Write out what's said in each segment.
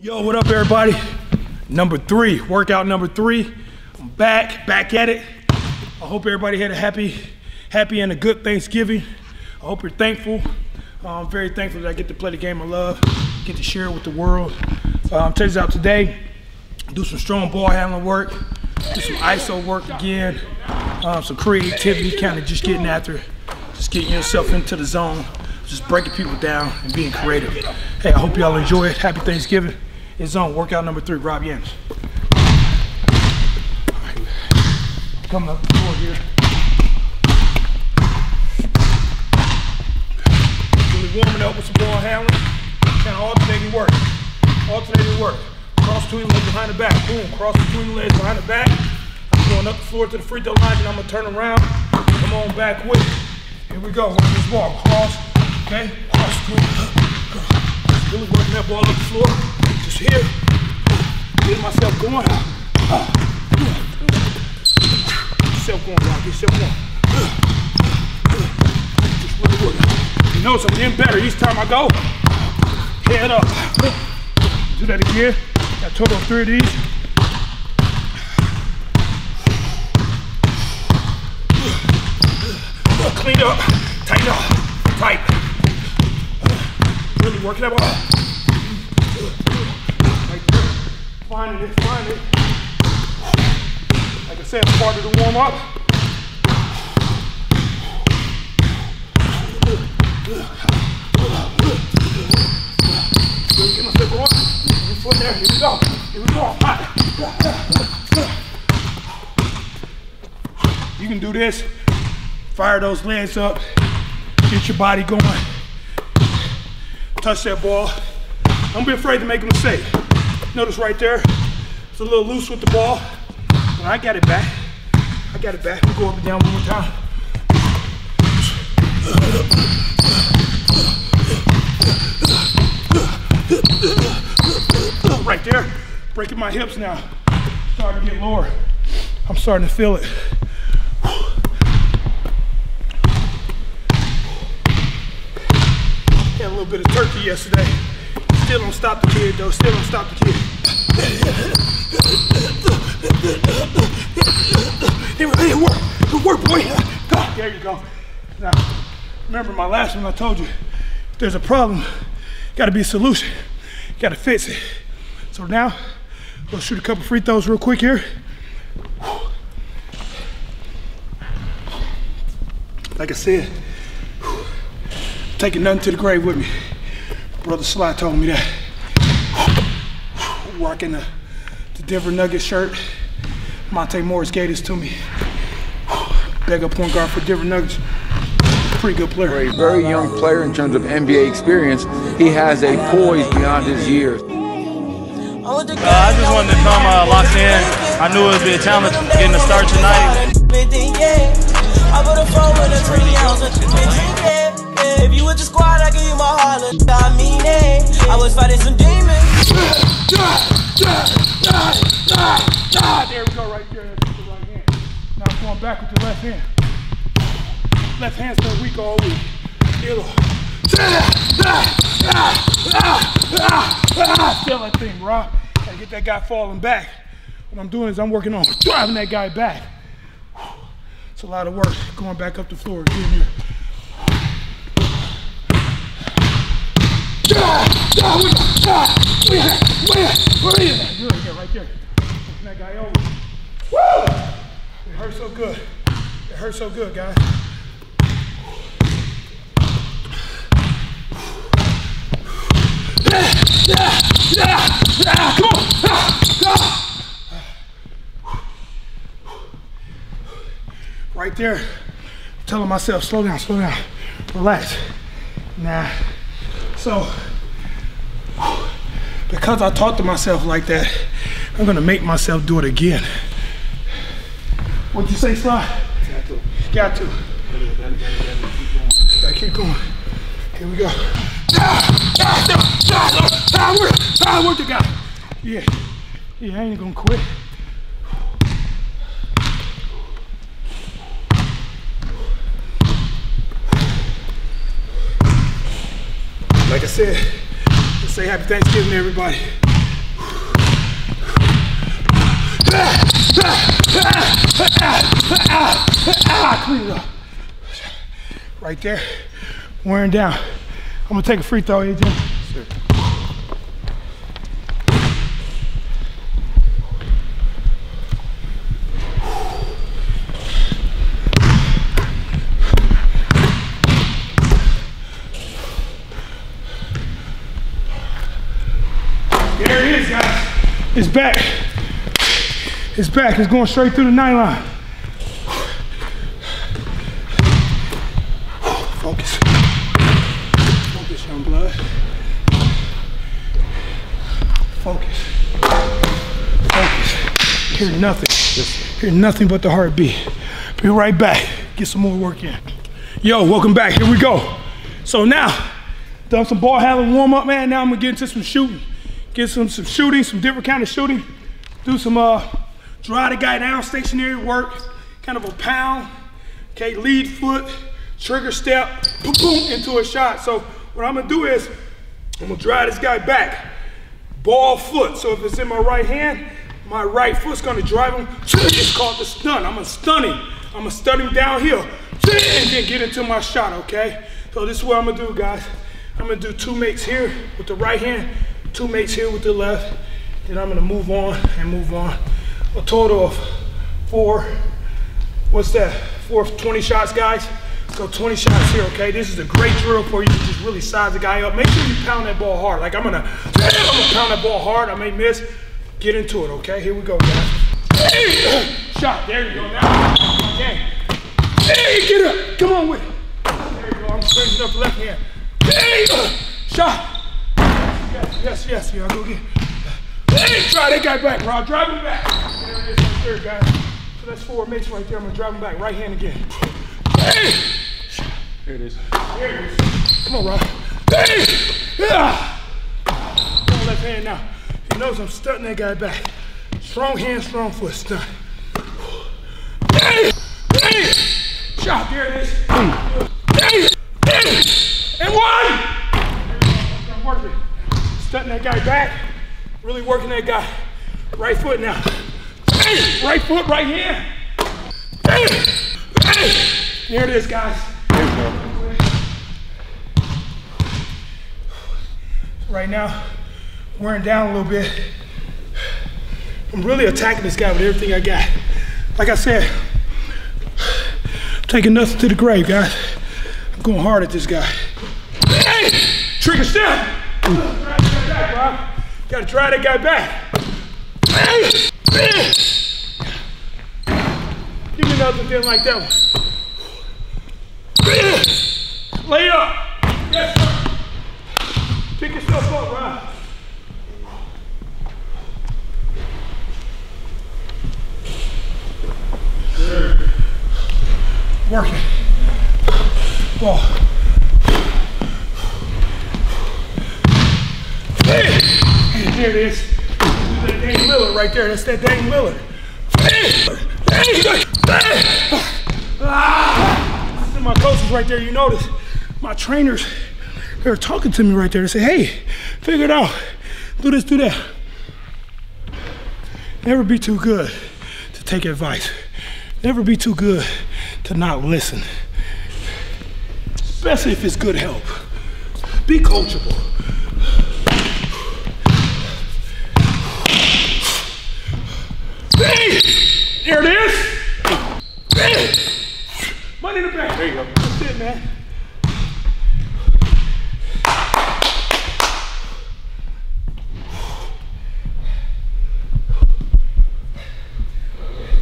Yo, what up, everybody? Number three, workout number three. I'm back, back at it. I hope everybody had a happy, happy and a good Thanksgiving. I hope you're thankful. Uh, I'm very thankful that I get to play the game I love, get to share it with the world. I'm taking out today, do some strong ball handling work, do some ISO work again, um, some creativity, kind of just getting after, just getting yourself into the zone, just breaking people down and being creative. Hey, I hope y'all enjoy it. Happy Thanksgiving. It's on workout number three, Rob Yanders. Coming up the floor here. Really warming up with some ball handling. Kind of alternating work. Alternating work. Cross between legs behind the back. Boom. Cross between legs behind the back. I'm going up the floor to the free throw line and I'm gonna turn around. Come on back with it. Here we go. Work this ball. Cross. Okay. Cross. Really working that ball up the floor here, getting myself going. Get yourself going, Rob. Get yourself going. Just really working. You notice I'm getting better each time I go. Head up. Do that again. Got total of three of these. Clean up, tighten up, tight. Really working that ball. Finding it, finding it. Like I said, part of the warm up. Get myself going. Foot there. Here we go. Here we go. You can do this. Fire those legs up. Get your body going. Touch that ball. Don't be afraid to make a mistake. Notice right there, it's a little loose with the ball. But I got it back. I got it back. We'll go up and down one more time. Right there, breaking my hips now. Starting to get lower. I'm starting to feel it. Had a little bit of turkey yesterday. Still don't stop the kid though, still don't stop the kid. It, it worked, it worked boy. There you go. Now, remember my last one I told you, if there's a problem, gotta be a solution. Gotta fix it. So now, go shoot a couple free throws real quick here. Like I said, taking nothing to the grave with me. Brother Sly told me that. Rocking the, the Denver Nuggets shirt. Monte Morris gave this to me. Big up point guard for Denver Nuggets. Pretty good player. For a very young player in terms of NBA experience, he has a poise beyond his years. Uh, I just wanted to come uh, locked in. I knew it would be a challenge getting to start tonight. With squad, I give you my heart. I mean it. I was fighting some demons. There we go, right there. That's the right hand. Now I'm going back with the left hand. Left hand's been weak all week. Feel that thing, bro. Gotta get that guy falling back. What I'm doing is I'm working on driving that guy back. It's a lot of work going back up the floor, getting here. Ah, we, ah, we, we, we, Good, yeah, right there. Pushing that guy over. Woo! It hurts so good. It hurts so good, guys. Yeah, yeah, yeah, come on. Ah, ah. Right there, telling myself, slow down, slow down, relax. Nah. So, because I talked to myself like that, I'm gonna make myself do it again. What'd you say, Sly? Got to. Got to. Gotta keep going. Here we go. Ah, ah, ah, ah, ah, where, ah, where'd you go? Yeah, yeah, I ain't gonna quit. Like I said, Say happy Thanksgiving, everybody. Right there, wearing down. I'm gonna take a free throw, AJ. Sure. It's back. It's back. It's going straight through the line. Focus. Focus, young blood. Focus. Focus. Hear nothing. Hear nothing but the heartbeat. Be right back. Get some more work in. Yo, welcome back. Here we go. So now, done some ball handling warm up, man. Now I'm gonna get into some shooting. Get some some shooting, some different kind of shooting. Do some uh dry the guy down, stationary work, kind of a pound. Okay, lead foot, trigger step, boom, boom, into a shot. So what I'm gonna do is I'm gonna drive this guy back, ball foot. So if it's in my right hand, my right foot's gonna drive him. It's called the stun. I'm gonna stun him. I'm gonna stun him downhill, and then get into my shot. Okay. So this is what I'm gonna do, guys. I'm gonna do two makes here with the right hand, two makes here with the left. Then I'm gonna move on and move on. A total of four, what's that? Four 20 shots, guys. Go 20 shots here, okay? This is a great drill for you to just really size the guy up. Make sure you pound that ball hard. Like I'm gonna, I'm gonna pound that ball hard. I may miss. Get into it, okay? Here we go, guys. Shot, there you go. Now, okay. Hey, get up. Come on with it. There you go. I'm straightening up left hand. Hey, shot. Yes, yes. Yeah, I'll go get. Hey, try that guy back, Rob. Drive him back. There it is right there, guys. So that's four mates right there. I'm gonna drive him back. Right hand again. Hey. Here it is. There it is. Come on, Rob. Hey. Yeah. Come on, left hand now. He knows I'm stunting that guy back. Strong hand, strong foot, stun. Hey. Hey. Shot. There it is. Hey. Hey. And one. I'm working. Stunting that guy back. Really working that guy. Right foot now. Right foot, right hey. There it is, guys. Right now, wearing down a little bit. I'm really attacking this guy with everything I got. Like I said, taking nothing to the grave, guys. I'm going hard at this guy. Hey, trigger step. Rob. Gotta drive that guy back. Give me another thing like that one. Lay up. Yes, sir. Pick yourself up. Working. Ball. Hey, there it is. That dang Lillard right there. That's that dang is my coaches right there. You notice my trainers. They're talking to me right there. They say, "Hey, figure it out. Do this, do that." Never be too good to take advice. Never be too good to not listen. Especially if it's good help. Be coachable. Hey! There it is. Hey! Money in the bank. There you go. That's it, man.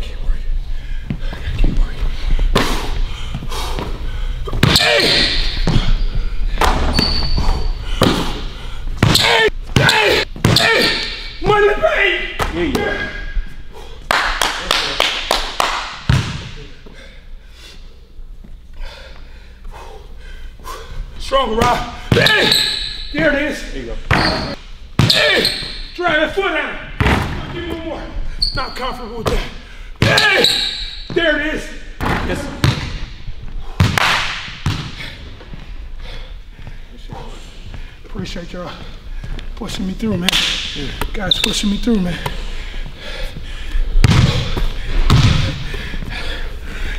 Keep working. Keep working. Hey! Hey! Hey! Hey! Money in the bank. There you go. Stronger, Rob. Hey! There it is. There you go. Hey! Drive that foot out. Give me one more. Not comfortable with that. Hey! There it is. Yes. Appreciate y'all pushing me through, man. Guys pushing me through, man.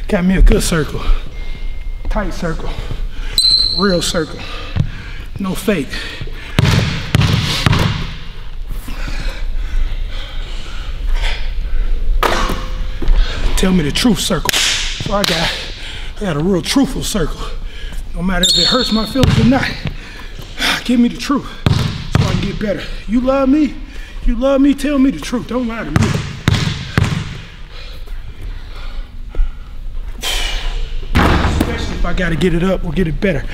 Got me a good circle. Tight circle. Real circle. No fake. Tell me the truth circle. So I got, I got a real truthful circle. No matter if it hurts my feelings or not. Give me the truth so I can get better. You love me? You love me? Tell me the truth. Don't lie to me. Especially if I got to get it up or get it better.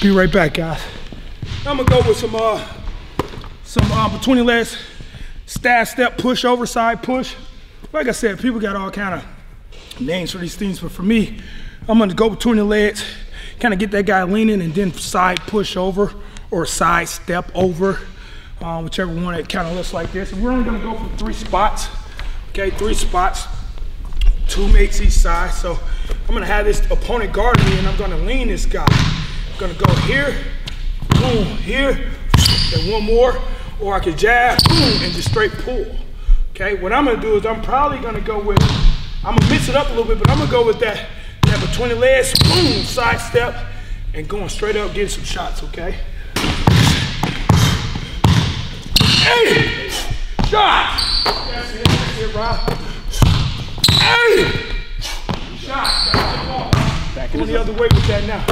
Be right back, guys. I'm gonna go with some uh, some uh, between legs, staff step push over side push. Like I said, people got all kind of names for these things, but for me, I'm gonna go between the legs, kind of get that guy leaning, and then side push over or side step over, uh, whichever one it kind of looks like this. And we're only gonna go for three spots. Okay, three spots, two mates each side. So I'm gonna have this opponent guarding me, and I'm gonna lean this guy. I'm gonna go here, boom, here, and one more, or I could jab, boom, and just straight pull. Okay, what I'm gonna do is I'm probably gonna go with, I'm gonna mix it up a little bit, but I'm gonna go with that, that between the legs, boom, side step, and going straight up, getting some shots, okay? Hey! Shot! That's it, that's it, Rob. Hey! Shot. Back going the other way with that now.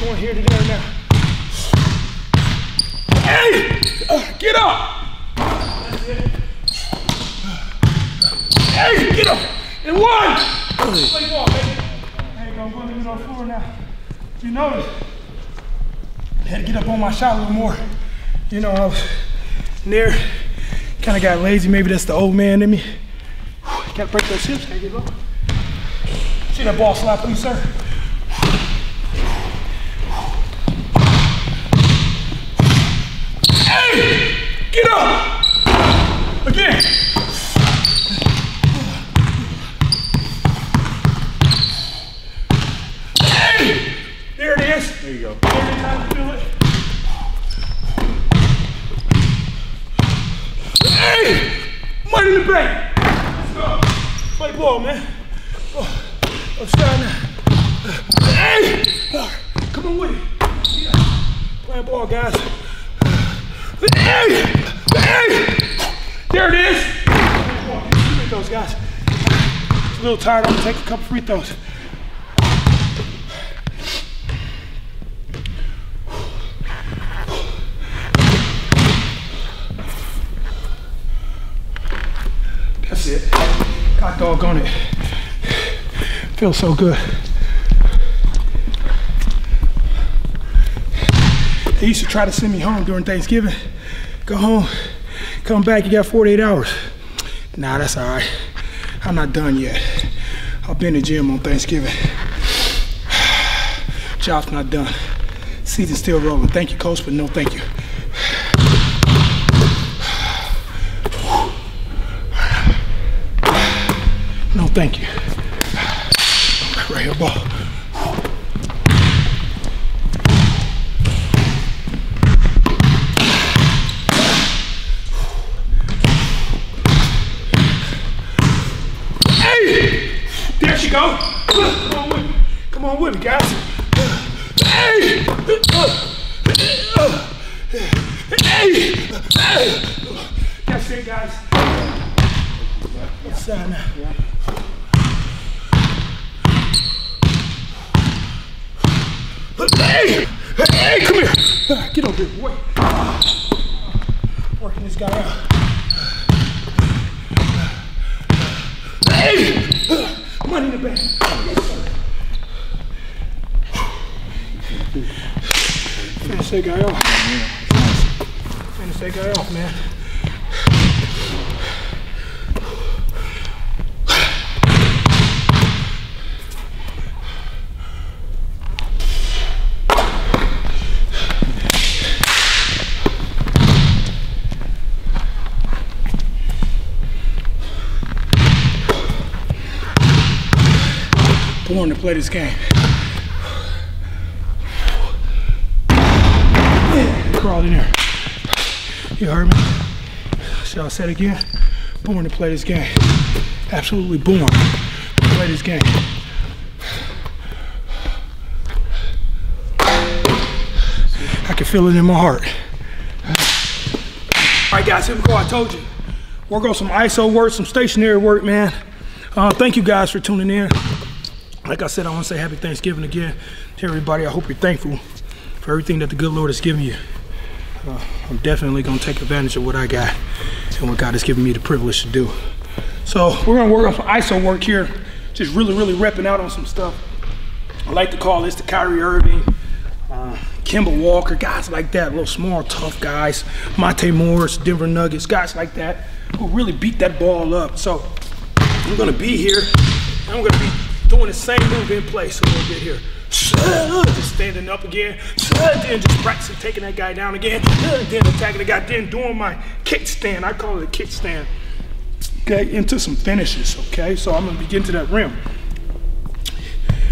Going here to there now. Hey! Uh, get up! That's it. Hey, get up! And one! Play ball, baby. Hey, go, I'm going to the floor now. You notice, I had to get up on my shot a little more. You know, I was near, kind of got lazy. Maybe that's the old man in me. Gotta break those hips, gotta get low. See that ball slide, please, sir? Hey! Get up! Again! Hey! There it is. There you go. There it is. I feel it. Hey! Money in the bank. Let's go. Play ball, man. Oh, I'm starting now. Hey! Come on with it. Yeah. Playing ball, guys. Hey! Hey! There it is. Free throws, guys. It's a little tired. I'm gonna take a couple free throws. That's it. God doggone it. Feels so good. They used to try to send me home during Thanksgiving. Go home, come back, you got 48 hours. Nah, that's all right. I'm not done yet. I'll be in the gym on Thanksgiving. Job's not done. Season's still rolling. Thank you, coach, but no thank you. No thank you. Right here, ball. Hey! She go. Come on with me. Come on with guys. Hey! Hey! That's it, guys. Inside now. Hey! Hey, come here! Get over here, boy. Working this guy out. Hey! Money in the bank. Finish that guy off. Finish that guy off, man. Born to play this game. Crawled in there. You heard me? Shall I say it again? Born to play this game. Absolutely born to play this game. I can feel it in my heart. All right, guys, here we go. I told you. Work on some ISO work, some stationary work, man. Uh, thank you guys for tuning in. Like I said, I want to say happy Thanksgiving again to everybody. I hope you're thankful for everything that the good Lord has given you. Uh, I'm definitely going to take advantage of what I got and what God has given me the privilege to do. So we're going to work on some ISO work here, just really, really repping out on some stuff. I like to call this the Kyrie Irving, uh, Kemba Walker, guys like that, little small, tough guys, Monte Morris, Denver Nuggets, guys like that who really beat that ball up. So I'm gonna be here, I'm gonna be doing the same move in place a little bit here. Just standing up again, then just practicing taking that guy down again, then attacking the guy, then doing my kickstand. I call it a kickstand. Okay, into some finishes. Okay, so I'm gonna begin to that rim.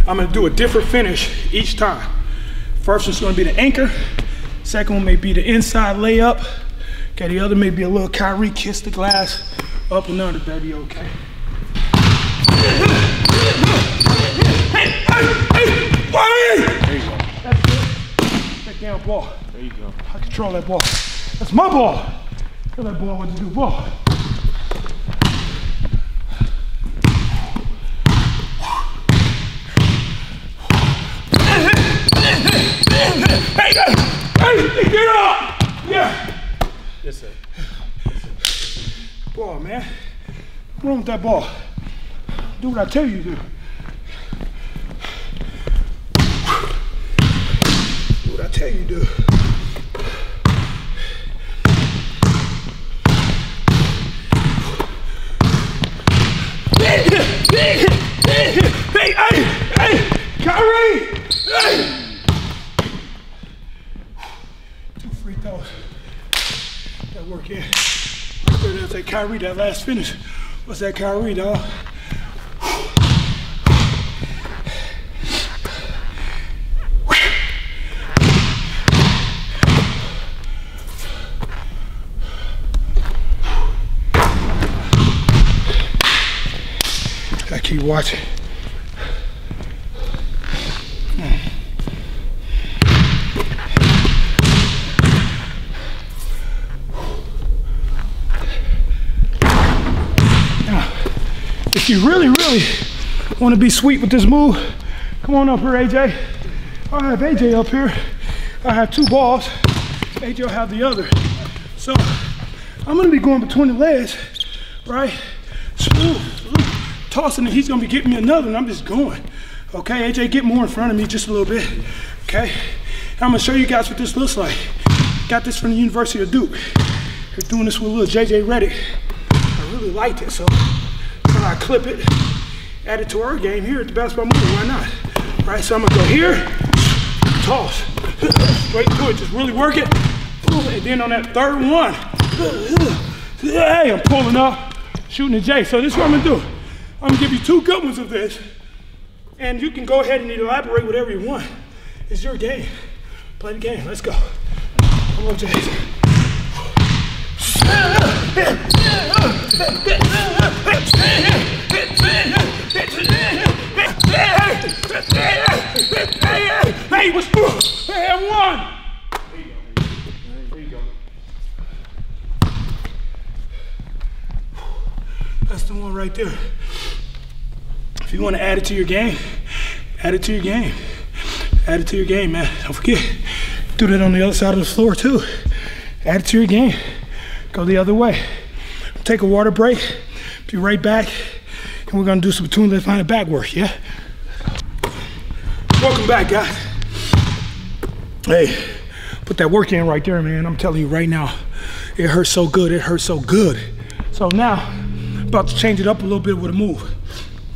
I'm gonna do a different finish each time. First one's gonna be the anchor. Second one may be the inside layup. Okay, the other may be a little Kyrie kiss the glass up and under, baby, okay? Hey, There you go. That's good. That damn ball. There you go. I control that ball. That's my ball. Tell that ball what to do. Ball. Hey, hey, get up! Yeah. Yes, sir. Ball, man. Wrong with that ball? Do what I tell you to do. I tell you do. Hey, hey, hey, Kyrie! Hey! Two free throws. That work in. That's that Kyrie, that last finish. What's that Kyrie, dog? I keep watching. If you really, really want to be sweet with this move, come on up here, AJ. I have AJ up here. I have two balls. AJ will have the other. So I'm gonna be going between the legs, right? Tossing it. He's gonna be getting me another, and I'm just going. Okay, AJ, get more in front of me just a little bit. Okay, I'm gonna show you guys what this looks like. Got this from the University of Duke. They're doing this with a little JJ Redick. I really liked it, so I clip it, add it to our game here at the basketball movement. Why not? Right, so I'm gonna go here, toss, straight to it, just really work it. And then on that third one, hey, I'm pulling up, shooting a J. So this is what I'm gonna do. I'm gonna give you two good ones of this, and you can go ahead and elaborate whatever you want. It's your game. Play the game. Let's go. Come on, Jason. Hey, what's good? Hey, I won. That's the one right there. If you want to add it to your game, add it to your game. Add it to your game, man. Don't forget, do that on the other side of the floor too. Add it to your game. Go the other way. Take a water break. Be right back. And we're gonna do some between left line and back work, yeah? Welcome back, guys. Hey, put that work in right there, man. I'm telling you right now, it hurts so good, it hurts so good. So now, about to change it up a little bit with a move.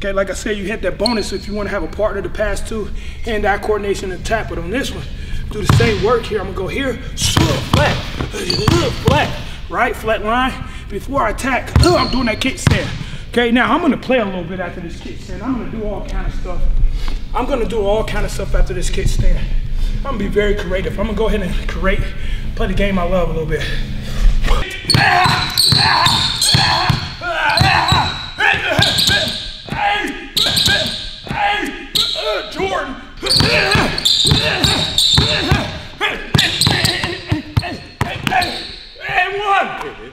Okay, like I said, you hit that bonus if you want to have a partner to pass to, hand-eye coordination and tap. But on this one, do the same work here. I'm gonna go here, flat, flat, right, flat line. Before I attack, I'm doing that kickstand. Okay, now I'm gonna play a little bit after this kickstand. I'm gonna do all kind of stuff. I'm gonna do all kind of stuff after this kickstand. I'm gonna be very creative. I'm gonna go ahead and create, play the game I love a little bit. Hey, one!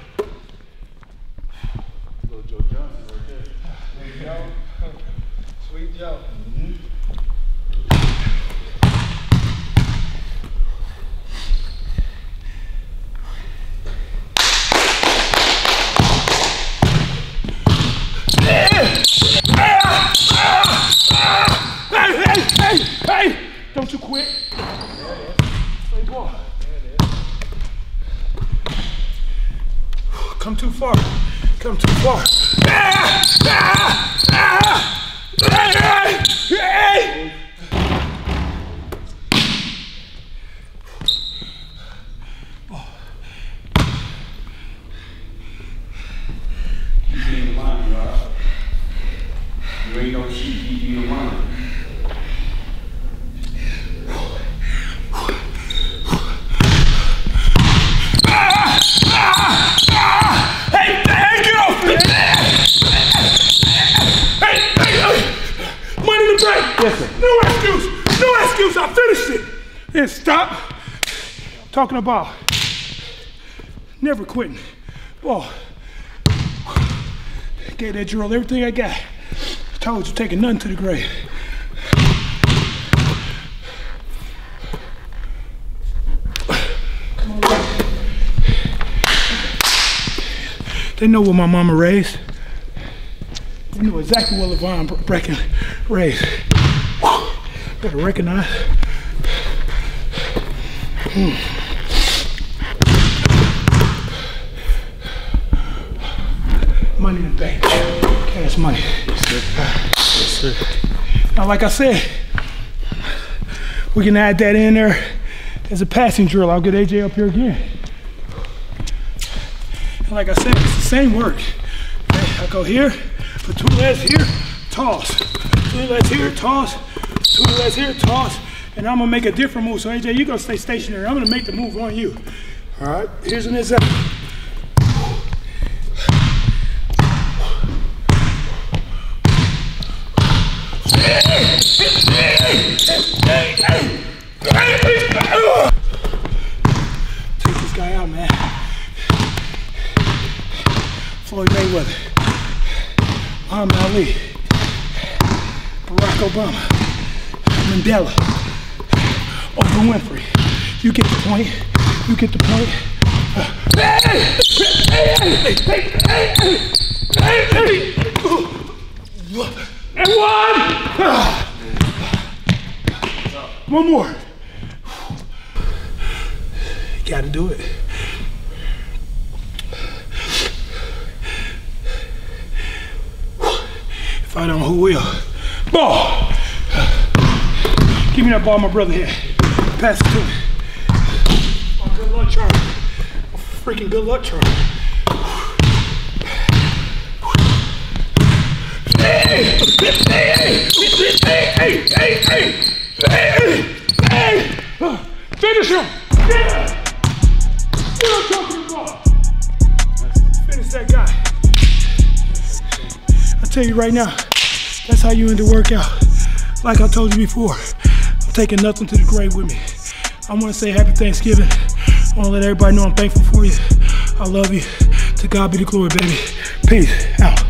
Talking about never quitting. Ball. Gave that drill everything I got. Told you, taking nothing to the grave. They know what my mama raised. They know exactly what Levon Brecken raised. Better recognize. Hmm. Money in the bank. Money. Now, like I said, we can add that in there as a passing drill. I'll get AJ up here again. And like I said, it's the same work. I go here, put two legs here, toss. Two legs here, toss. Two legs here, toss. And I'm gonna make a different move. So AJ, you're gonna stay stationary. I'm gonna make the move on you. All right, here's an example. Take this guy out, man. Floyd Mayweather, Muhammad Ali, Barack Obama, Mandela, Oprah Winfrey. You get the point. You get the point. Uh, hey, hey, hey, hey, hey, hey, hey, hey. And one. Ah. One more. Gotta do it. If I don't, who will? Ball! Give me that ball, my brother here. Pass it to me. Oh, good luck, Charlie. Oh, freaking good luck, Charlie. Hey! Tell you right now, that's how you end the workout. Like I told you before, I'm taking nothing to the grave with me. I want to say happy Thanksgiving. I want to let everybody know I'm thankful for you. I love you. To God be the glory, baby. Peace out.